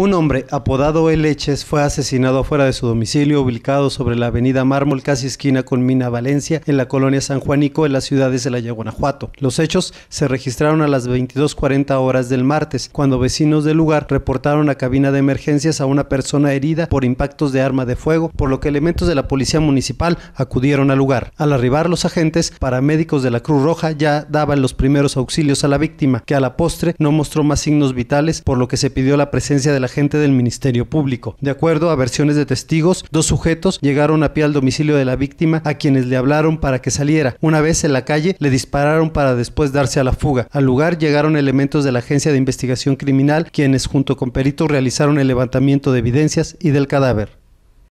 Un hombre apodado El Leches fue asesinado afuera de su domicilio ubicado sobre la avenida Mármol, casi esquina con Mina Valencia, en la colonia San Juanico, en la ciudad de Celaya, Guanajuato. Los hechos se registraron a las 22.40 horas del martes, cuando vecinos del lugar reportaron a cabina de emergencias a una persona herida por impactos de arma de fuego, por lo que elementos de la policía municipal acudieron al lugar. Al arribar los agentes, paramédicos de la Cruz Roja ya daban los primeros auxilios a la víctima, que a la postre no mostró más signos vitales, por lo que se pidió la presencia de la gente del Ministerio Público. De acuerdo a versiones de testigos, dos sujetos llegaron a pie al domicilio de la víctima a quienes le hablaron para que saliera. Una vez en la calle, le dispararon para después darse a la fuga. Al lugar llegaron elementos de la Agencia de Investigación Criminal, quienes junto con peritos realizaron el levantamiento de evidencias y del cadáver.